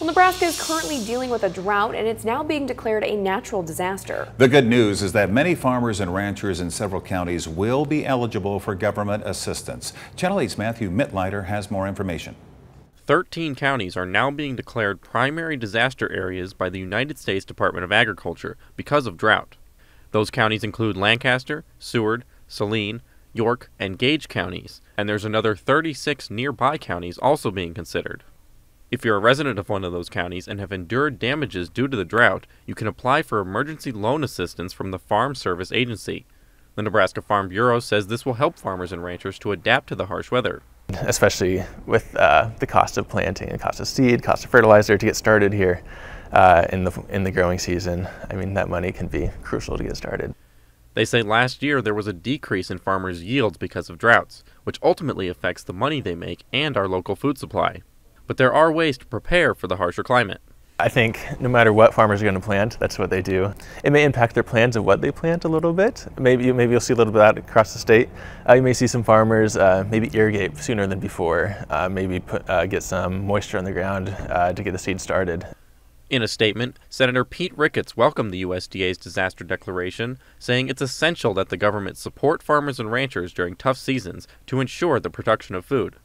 Well, Nebraska is currently dealing with a drought and it's now being declared a natural disaster. The good news is that many farmers and ranchers in several counties will be eligible for government assistance. Channel 8's Matthew Mitleiter has more information. 13 counties are now being declared primary disaster areas by the United States Department of Agriculture because of drought. Those counties include Lancaster, Seward, Saline, York, and Gage counties, and there's another 36 nearby counties also being considered. If you're a resident of one of those counties and have endured damages due to the drought, you can apply for emergency loan assistance from the Farm Service Agency. The Nebraska Farm Bureau says this will help farmers and ranchers to adapt to the harsh weather. Especially with uh, the cost of planting, the cost of seed, cost of fertilizer to get started here uh, in, the, in the growing season. I mean, that money can be crucial to get started. They say last year there was a decrease in farmers' yields because of droughts, which ultimately affects the money they make and our local food supply but there are ways to prepare for the harsher climate. I think no matter what farmers are going to plant, that's what they do. It may impact their plans of what they plant a little bit. Maybe maybe you'll see a little bit of that across the state. Uh, you may see some farmers uh, maybe irrigate sooner than before. Uh, maybe put, uh, get some moisture on the ground uh, to get the seed started. In a statement, Senator Pete Ricketts welcomed the USDA's disaster declaration, saying it's essential that the government support farmers and ranchers during tough seasons to ensure the production of food.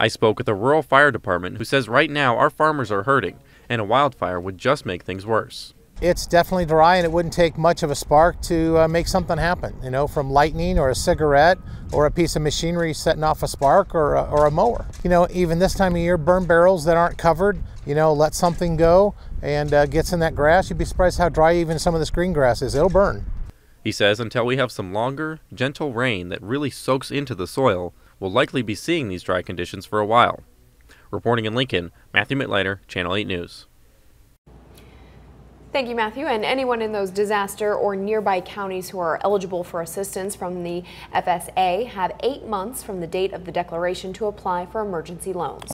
I spoke with the rural fire department who says right now our farmers are hurting and a wildfire would just make things worse. It's definitely dry and it wouldn't take much of a spark to uh, make something happen, you know, from lightning or a cigarette or a piece of machinery setting off a spark or a, or a mower. You know, even this time of year, burn barrels that aren't covered, you know, let something go and uh, gets in that grass. You'd be surprised how dry even some of this green grass is. It'll burn. He says until we have some longer, gentle rain that really soaks into the soil, will likely be seeing these dry conditions for a while. Reporting in Lincoln, Matthew Mitleiter, Channel 8 News. Thank you, Matthew. And anyone in those disaster or nearby counties who are eligible for assistance from the FSA have eight months from the date of the declaration to apply for emergency loans.